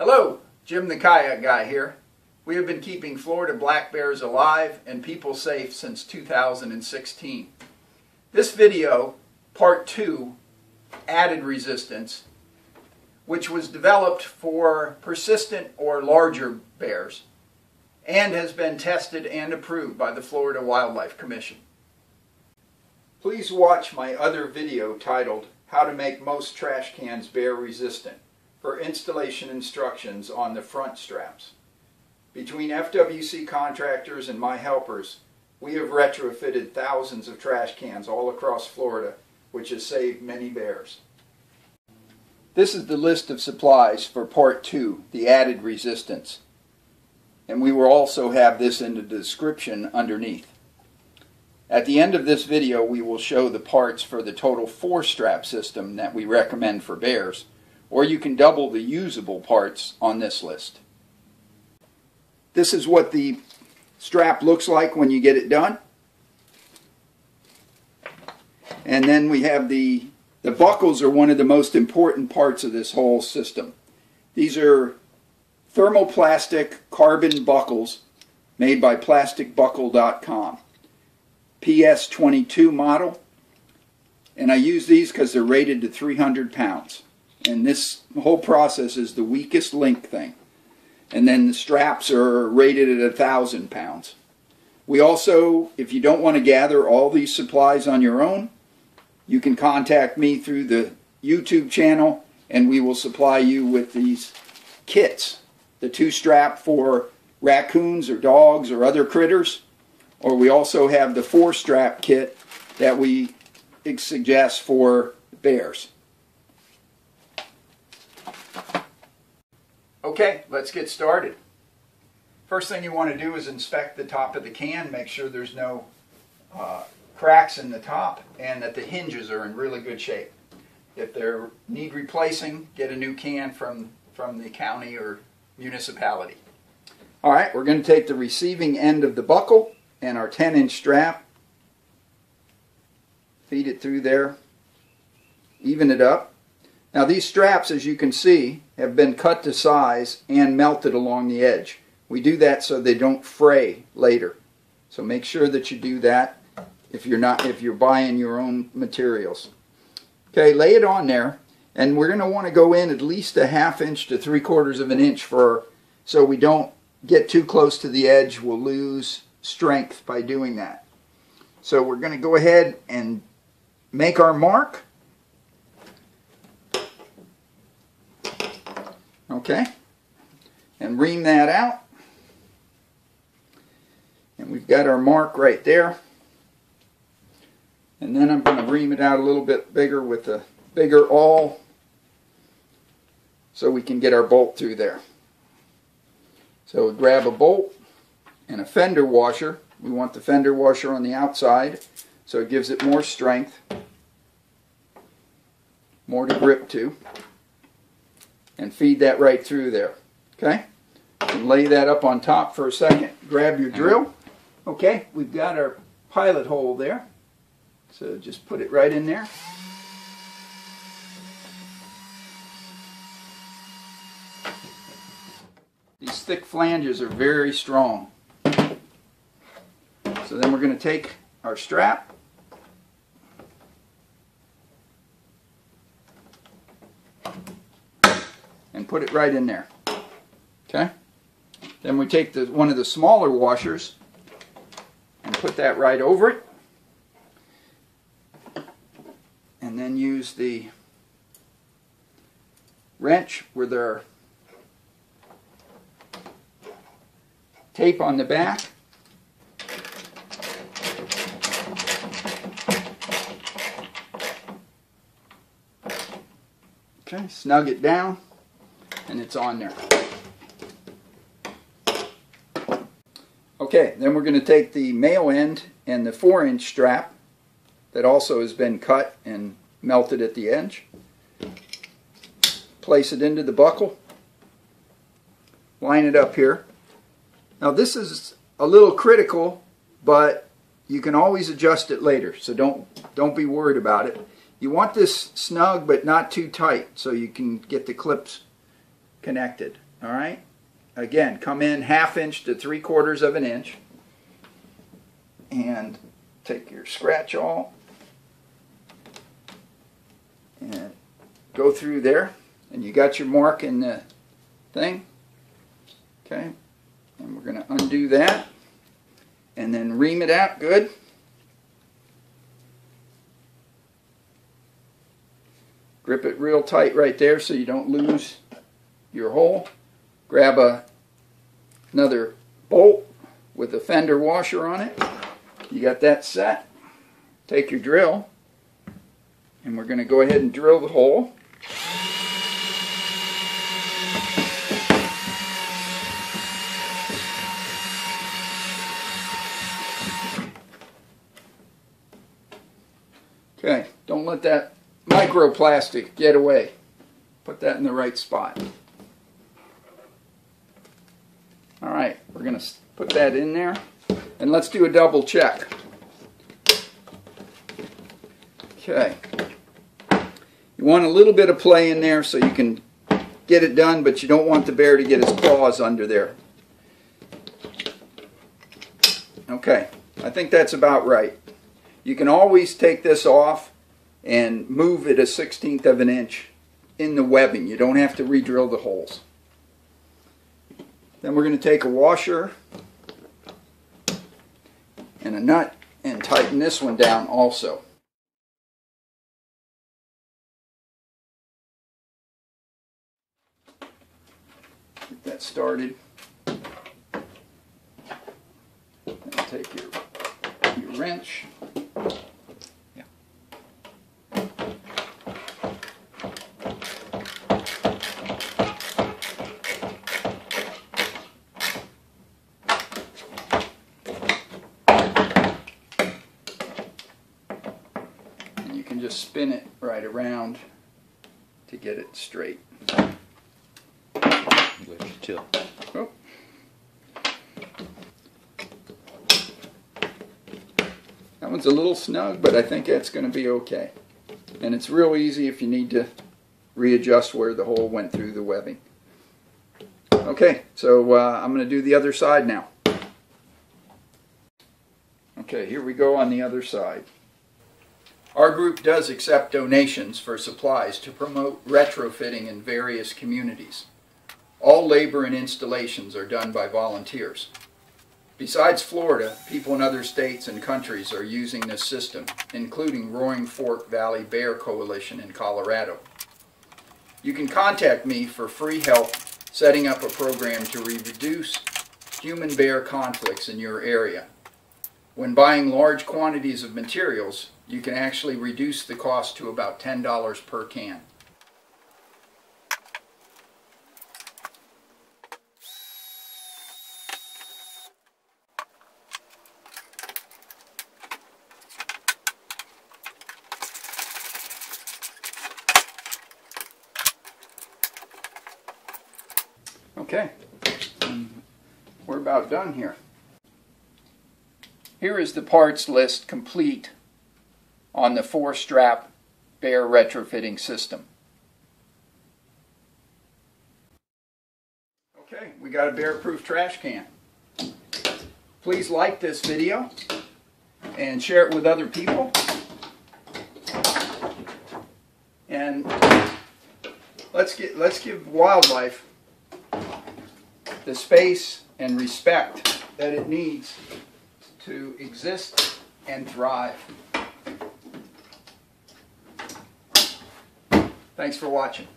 Hello, Jim the Kayak Guy here. We have been keeping Florida black bears alive and people safe since 2016. This video, part two, added resistance, which was developed for persistent or larger bears and has been tested and approved by the Florida Wildlife Commission. Please watch my other video titled How to Make Most Trash Cans Bear Resistant for installation instructions on the front straps. Between FWC contractors and my helpers, we have retrofitted thousands of trash cans all across Florida, which has saved many bears. This is the list of supplies for part two, the added resistance. And we will also have this in the description underneath. At the end of this video, we will show the parts for the total four strap system that we recommend for bears, or you can double the usable parts on this list. This is what the strap looks like when you get it done. And then we have the, the buckles are one of the most important parts of this whole system. These are thermoplastic carbon buckles made by plasticbuckle.com. PS22 model. And I use these because they're rated to 300 pounds. And this whole process is the weakest link thing. And then the straps are rated at a thousand pounds. We also, if you don't want to gather all these supplies on your own, you can contact me through the YouTube channel and we will supply you with these kits. The two strap for raccoons or dogs or other critters. Or we also have the four strap kit that we suggest for bears. Okay, let's get started. First thing you want to do is inspect the top of the can, make sure there's no uh, cracks in the top and that the hinges are in really good shape. If they need replacing, get a new can from, from the county or municipality. All right, we're going to take the receiving end of the buckle and our 10 inch strap, feed it through there, even it up. Now these straps, as you can see, have been cut to size and melted along the edge. We do that so they don't fray later. So make sure that you do that if you're not if you're buying your own materials. Okay, lay it on there, and we're going to want to go in at least a half inch to three quarters of an inch for so we don't get too close to the edge. We'll lose strength by doing that. So we're going to go ahead and make our mark. Okay, and ream that out. And we've got our mark right there. And then I'm going to ream it out a little bit bigger with a bigger awl so we can get our bolt through there. So we grab a bolt and a fender washer. We want the fender washer on the outside so it gives it more strength, more to grip to, and feed that right through there. Okay? And lay that up on top for a second. Grab your drill. Okay, we've got our pilot hole there. So just put it right in there. These thick flanges are very strong. So then we're going to take our strap put it right in there. Okay? Then we take the, one of the smaller washers and put that right over it. And then use the wrench with our tape on the back Okay, snug it down and it's on there. Okay, then we're going to take the male end and the 4 inch strap that also has been cut and melted at the edge. Place it into the buckle. Line it up here. Now this is a little critical, but you can always adjust it later, so don't, don't be worried about it. You want this snug but not too tight so you can get the clips connected. All right. Again, come in half inch to three quarters of an inch. And take your scratch awl and go through there. And you got your mark in the thing. Okay. And we're going to undo that. And then ream it out good. Grip it real tight right there so you don't lose your hole. Grab a, another bolt with a fender washer on it. You got that set. Take your drill and we're going to go ahead and drill the hole. Okay, don't let that microplastic get away. Put that in the right spot. All right, we're going to put that in there. And let's do a double check. Okay. You want a little bit of play in there so you can get it done, but you don't want the bear to get his claws under there. Okay, I think that's about right. You can always take this off and move it a sixteenth of an inch in the webbing. You don't have to re-drill the holes. Then we're going to take a washer and a nut and tighten this one down also. Get that started. Then take your, your wrench. Spin it right around to get it straight. Oh. That one's a little snug, but I think that's going to be okay. And it's real easy if you need to readjust where the hole went through the webbing. Okay, so uh, I'm going to do the other side now. Okay, here we go on the other side. Our group does accept donations for supplies to promote retrofitting in various communities. All labor and installations are done by volunteers. Besides Florida, people in other states and countries are using this system, including Roaring Fork Valley Bear Coalition in Colorado. You can contact me for free help setting up a program to reduce human-bear conflicts in your area. When buying large quantities of materials, you can actually reduce the cost to about $10 per can. Okay, um, we're about done here. Here is the parts list complete on the four strap bear retrofitting system. Okay, we got a bear proof trash can. Please like this video and share it with other people. And let's get let's give wildlife the space and respect that it needs to exist and thrive. Thanks for watching.